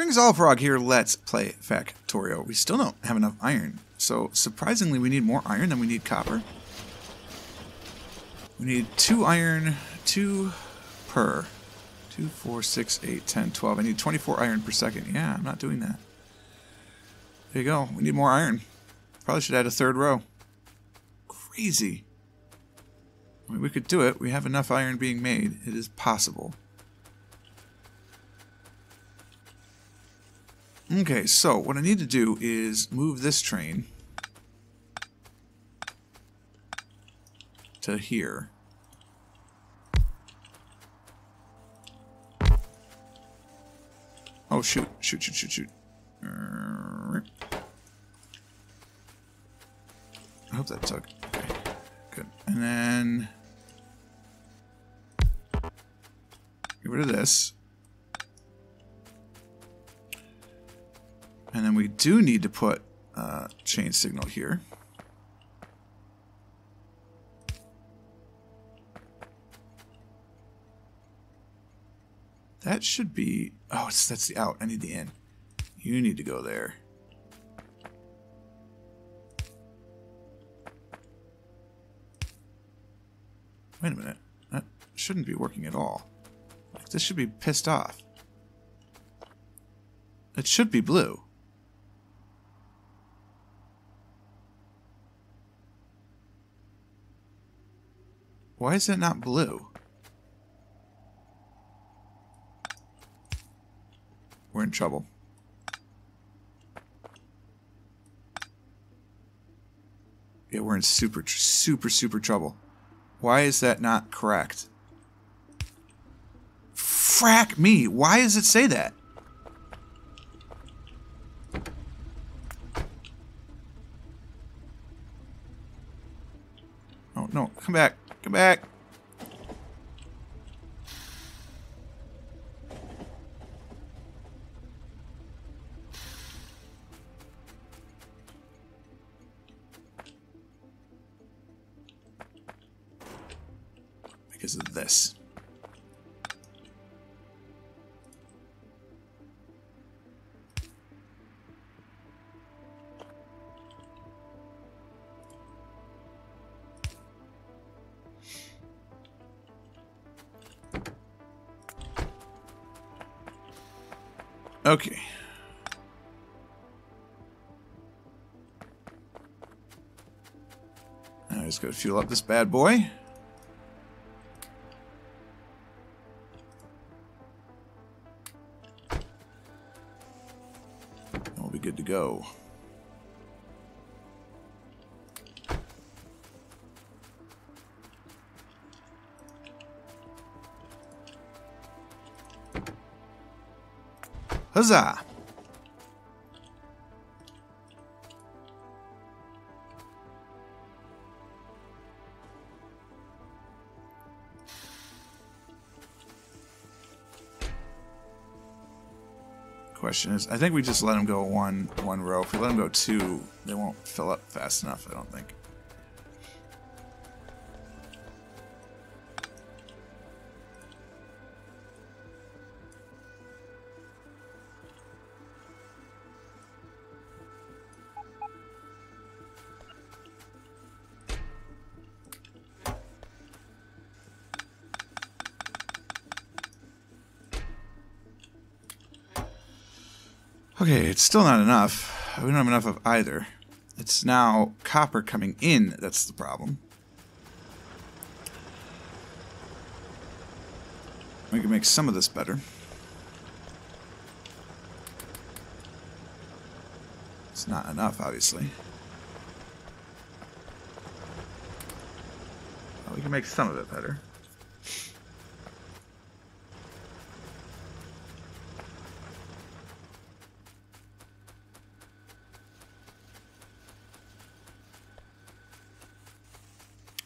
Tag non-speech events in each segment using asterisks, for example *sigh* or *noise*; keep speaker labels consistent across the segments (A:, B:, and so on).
A: Greetings all frog here, let's play Factorio. We still don't have enough iron, so surprisingly we need more iron than we need copper. We need two iron, two per. Two, four, six, eight, ten, twelve. I need 24 iron per second. Yeah, I'm not doing that. There you go. We need more iron. Probably should add a third row. Crazy. I mean, we could do it. We have enough iron being made. It is possible. Okay, so what I need to do is move this train to here. Oh, shoot, shoot, shoot, shoot, shoot. I hope that took. Okay, good. And then... Get rid of this. And then we do need to put uh, chain signal here. That should be... Oh, that's the out. I need the in. You need to go there. Wait a minute. That shouldn't be working at all. This should be pissed off. It should be blue. Why is it not blue? We're in trouble. Yeah, we're in super, super, super trouble. Why is that not correct? Frack me. Why does it say that? Oh, no. Come back. Come back. Because of this. Okay. I just gotta fuel up this bad boy. We'll be good to go. Huzzah! Question is, I think we just let them go one one row. If we let them go two, they won't fill up fast enough. I don't think. Okay, it's still not enough. We don't have enough of either. It's now copper coming in that's the problem. We can make some of this better. It's not enough, obviously. We can make some of it better.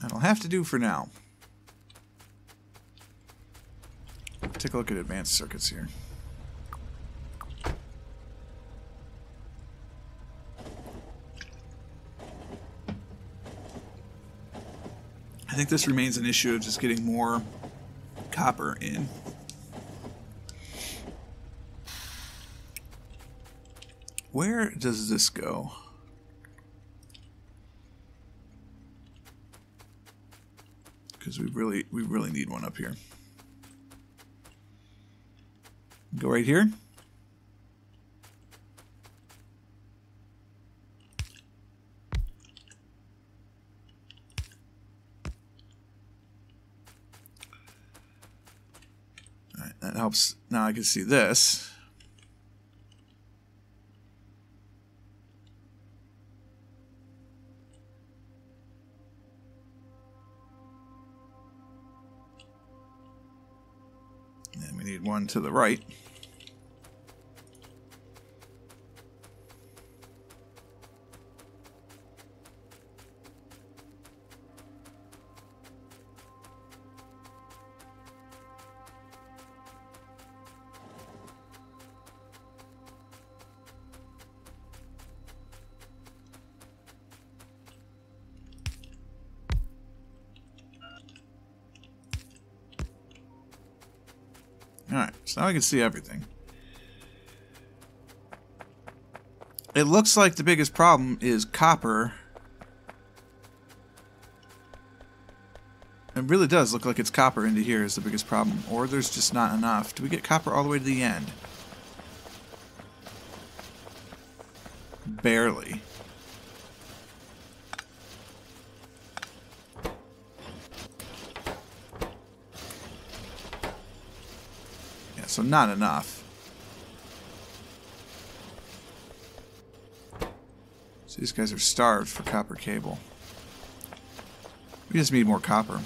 A: That'll have to do for now. Take a look at advanced circuits here. I think this remains an issue of just getting more copper in. where does this go? Because we really we really need one up here. Go right here. that helps. Now I can see this. One to the right. Alright, so now I can see everything. It looks like the biggest problem is copper. It really does look like it's copper into here is the biggest problem. Or there's just not enough. Do we get copper all the way to the end? Barely. So not enough. So these guys are starved for copper cable. We just need more copper.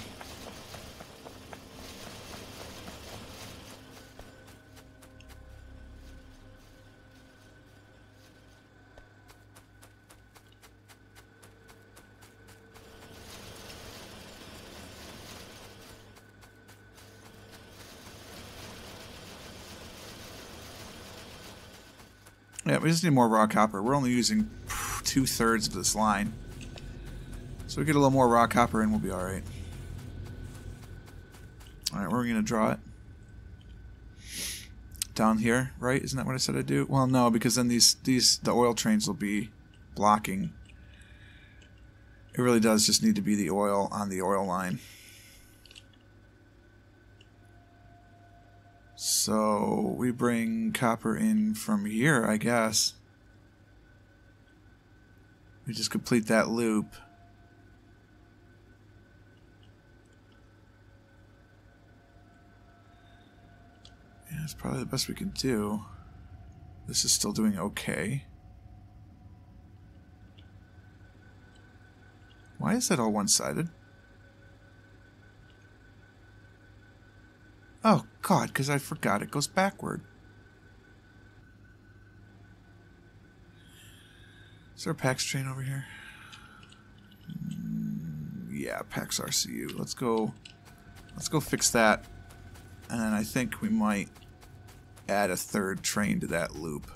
A: Yeah, we just need more raw copper. We're only using two-thirds of this line. So we get a little more raw copper and we'll be alright. Alright, where are we going to draw it? Down here, right? Isn't that what I said I'd do? Well, no, because then these, these the oil trains will be blocking. It really does just need to be the oil on the oil line. So we bring copper in from here, I guess. We just complete that loop. Yeah, it's probably the best we can do. This is still doing okay. Why is that all one-sided? Oh, God, because I forgot it goes backward. Is there a PAX train over here? Mm, yeah, PAX RCU. Let's go. Let's go fix that. And I think we might add a third train to that loop.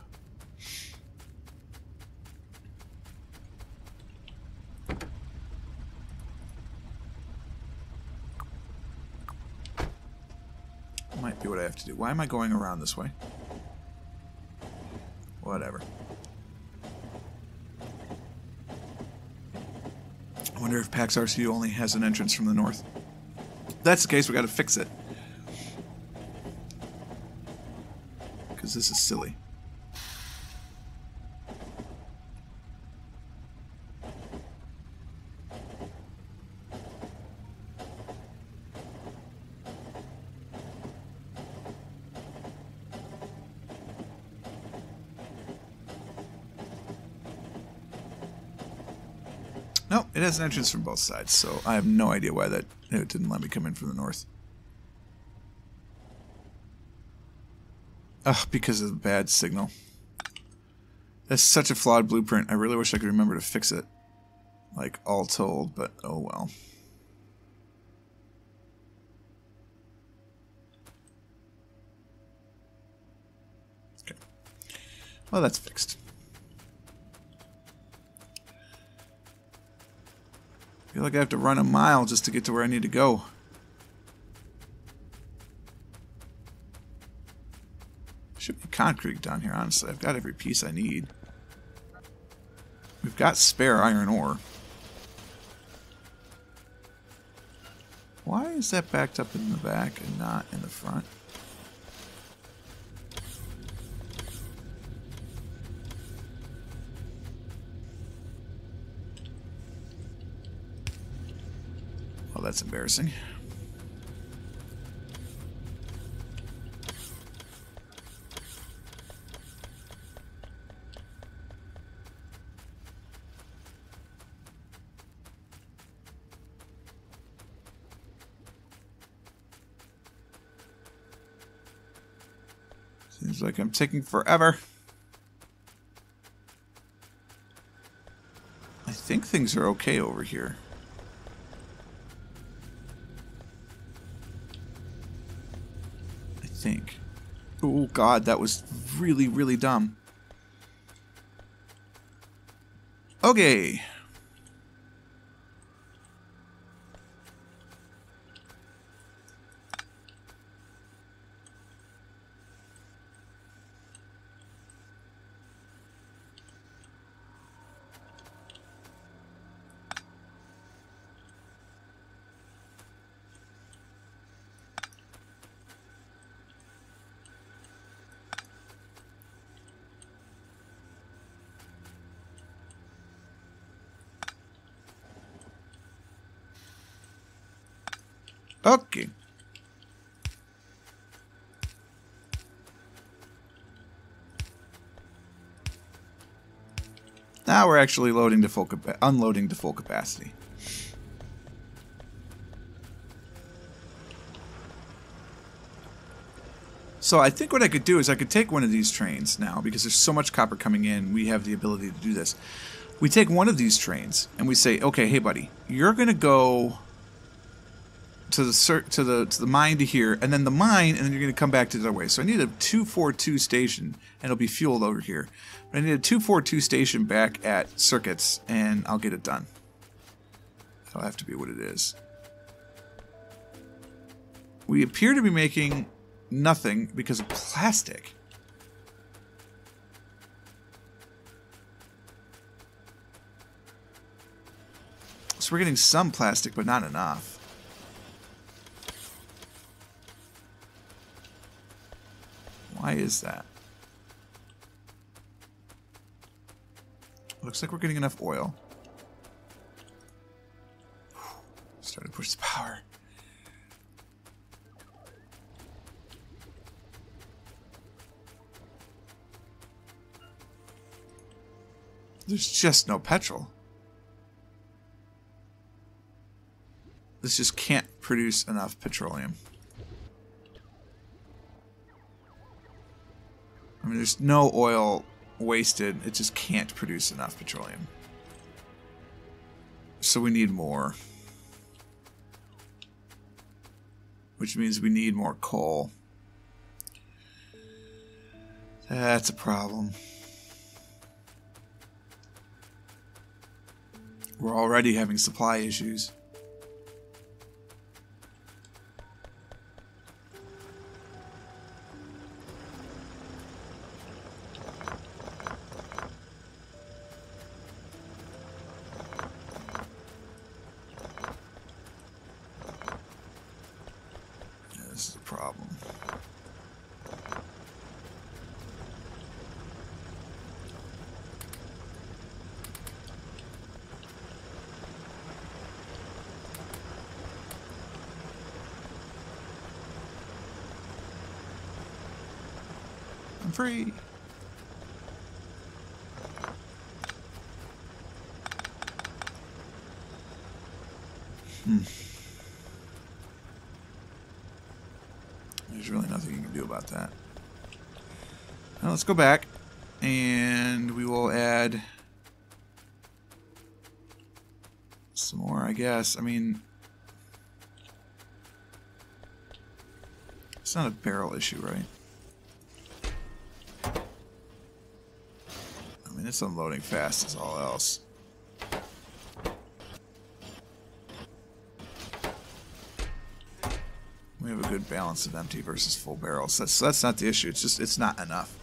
A: Might be what I have to do. Why am I going around this way? Whatever. I wonder if PAX RCU only has an entrance from the north. If that's the case, we gotta fix it. Because this is silly. No, it has an entrance from both sides, so I have no idea why that it didn't let me come in from the north. Ugh, because of the bad signal. That's such a flawed blueprint. I really wish I could remember to fix it. Like, all told, but oh well. Okay. Well, that's fixed. Feel like I have to run a mile just to get to where I need to go. Should be concrete down here, honestly. I've got every piece I need. We've got spare iron ore. Why is that backed up in the back and not in the front? That's embarrassing. Seems like I'm taking forever. I think things are okay over here. Think. Oh god, that was really, really dumb. Okay. Okay. Now we're actually loading to full unloading to full capacity. So I think what I could do is I could take one of these trains now because there's so much copper coming in. We have the ability to do this. We take one of these trains and we say, okay, hey buddy, you're gonna go to the to the to the mine to here, and then the mine, and then you're going to come back to the other way. So I need a 242 station, and it'll be fueled over here. But I need a 242 station back at circuits, and I'll get it done. That'll have to be what it is. We appear to be making nothing because of plastic. So we're getting some plastic, but not enough. Why is that? Looks like we're getting enough oil. Starting to push the power. There's just no petrol. This just can't produce enough petroleum. Mean, there's no oil wasted. It just can't produce enough petroleum. So we need more. Which means we need more coal. That's a problem. We're already having supply issues. Free. There's really nothing you can do about that. Now let's go back and we will add some more, I guess. I mean, it's not a barrel issue, right? I mean, it's unloading fast as all else. good balance of empty versus full barrels. That's that's not the issue. It's just it's not enough.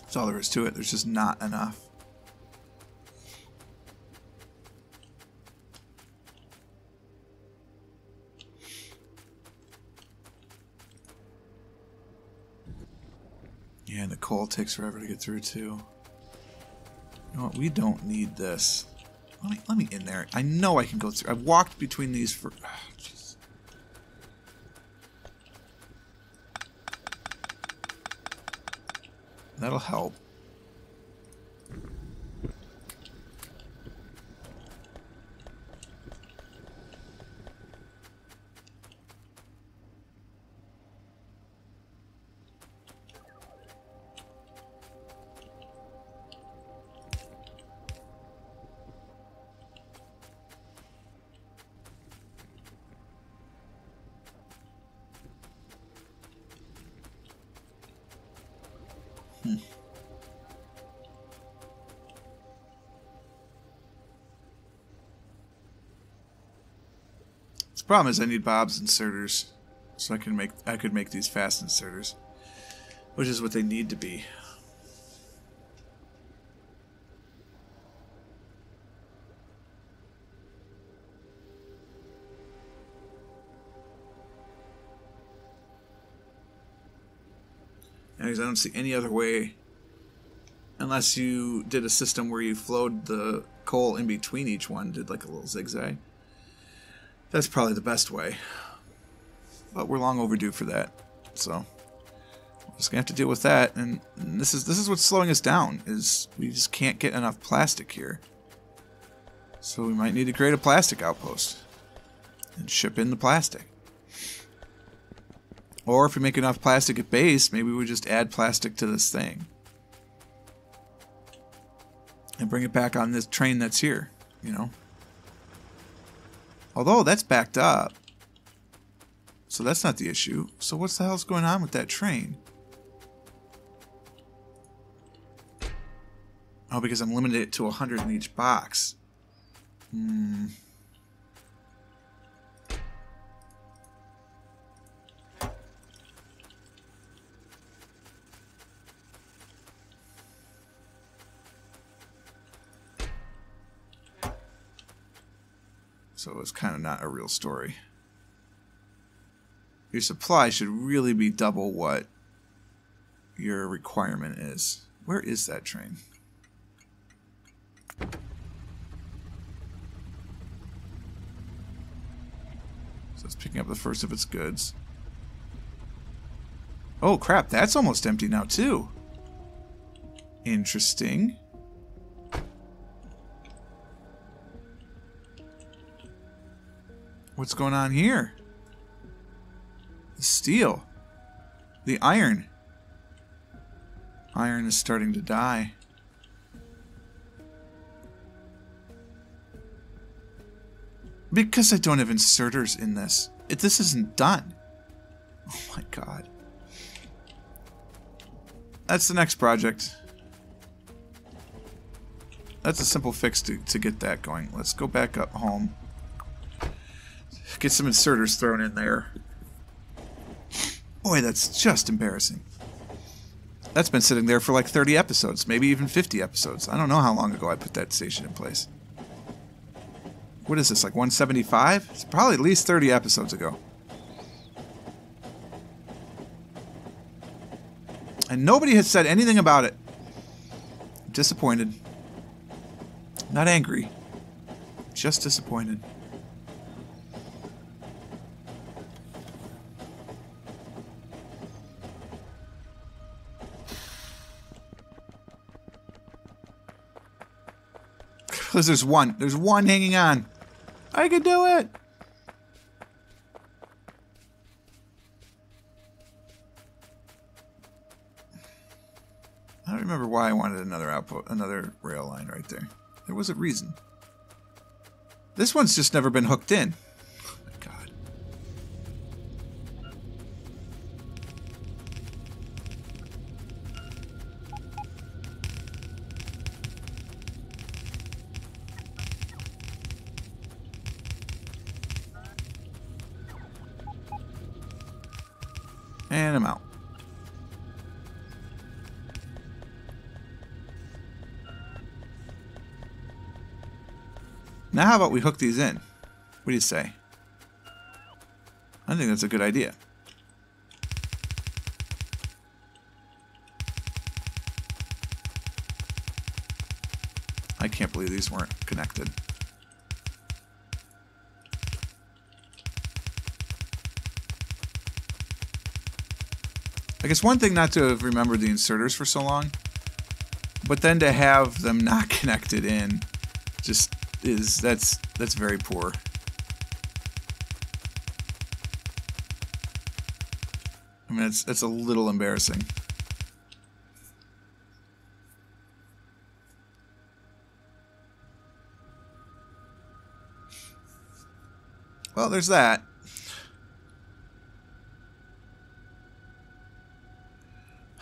A: That's all there is to it. There's just not enough. Yeah, and the coal takes forever to get through too. Know what? We don't need this. Let me let me in there. I know I can go through. I've walked between these for. Oh, That'll help. Problem is I need Bob's inserters, so I can make I could make these fast inserters, which is what they need to be. Anyways, I don't see any other way unless you did a system where you flowed the coal in between each one, did like a little zigzag. That's probably the best way. But we're long overdue for that. So we're just gonna have to deal with that. And, and this is this is what's slowing us down, is we just can't get enough plastic here. So we might need to create a plastic outpost. And ship in the plastic. Or if we make enough plastic at base, maybe we just add plastic to this thing. And bring it back on this train that's here, you know? Although that's backed up. So that's not the issue. So what's the hell's going on with that train? Oh, because I'm limited to 100 in each box. Hmm. So it's kind of not a real story. Your supply should really be double what your requirement is. Where is that train? So it's picking up the first of its goods. Oh crap, that's almost empty now too. Interesting. What's going on here? The steel. The iron. Iron is starting to die. Because I don't have inserters in this. It, this isn't done. *laughs* Oh my god. That's the next project. That's a simple fix to, to get that going. Let's go back up home. Get some inserters thrown in there. Boy, that's just embarrassing. That's been sitting there for like 30 episodes, maybe even 50 episodes. I don't know how long ago I put that station in place. What is this, like 175? It's probably at least 30 episodes ago. And nobody has said anything about it. I'm disappointed. Not angry. Just disappointed. Because there's one. There's one hanging on. I could do it. I don't remember why I wanted another output, another rail line right there. There was a reason. This one's just never been hooked in. Now how about we hook these in? What do you say? I think that's a good idea. I can't believe these weren't connected. I guess one thing not to have remembered the inserters for so long, but then to have them not *laughs* connected in just is that's that's very poor. I mean, it's it's a little embarrassing. Well, there's that.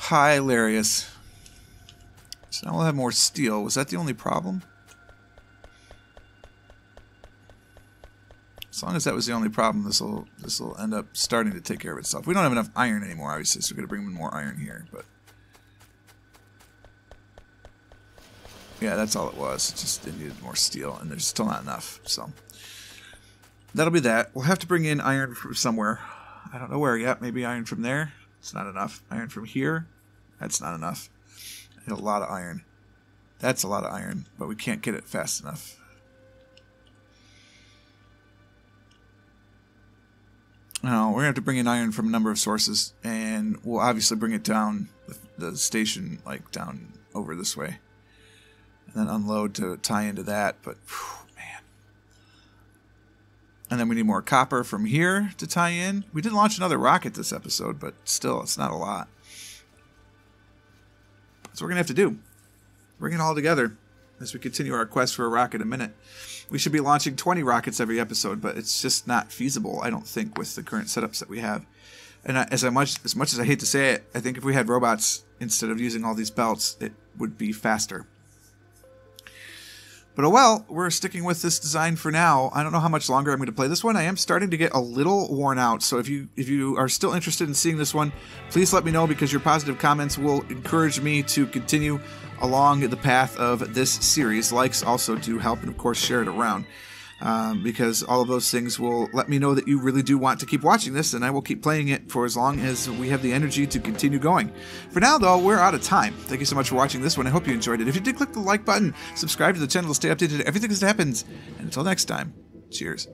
A: Hilarious. So now we'll have more steel. Was that the only problem? Long as that was the only problem, this will this will end up starting to take care of itself. We don't have enough iron anymore, obviously, so we're to bring in more iron here. But yeah, that's all it was. It just needed more steel, and there's still not enough. So that'll be that. We'll have to bring in iron from somewhere. I don't know where yet. Maybe iron from there. It's not enough. Iron from here. That's not enough. a lot of iron. That's a lot of iron, but we can't get it fast enough. Now, we're going to have to bring in iron from a number of sources, and we'll obviously bring it down the, the station, like down over this way. And then unload to tie into that, but whew, man. And then we need more copper from here to tie in. We did launch another rocket this episode, but still, it's not a lot. That's what we're going to have to do. Bring it all together as we continue our quest for a rocket a minute. We should be launching 20 rockets every episode, but it's just not feasible, I don't think, with the current setups that we have. And as I much as much as I hate to say it, I think if we had robots instead of using all these belts, it would be faster. But oh well, we're sticking with this design for now. I don't know how much longer I'm going to play this one. I am starting to get a little worn out. So if you if you are still interested in seeing this one, please let me know because your positive comments will encourage me to continue along the path of this series. Likes also do help, and of course share it around um, because all of those things will let me know that you really do want to keep watching this, and I will keep playing it for as long as we have the energy to continue going. For now, though, we're out of time. Thank you so much for watching this one. I hope you enjoyed it. If you did, click the like button, subscribe to the channel to stay updated everything that happens, and until next time, cheers.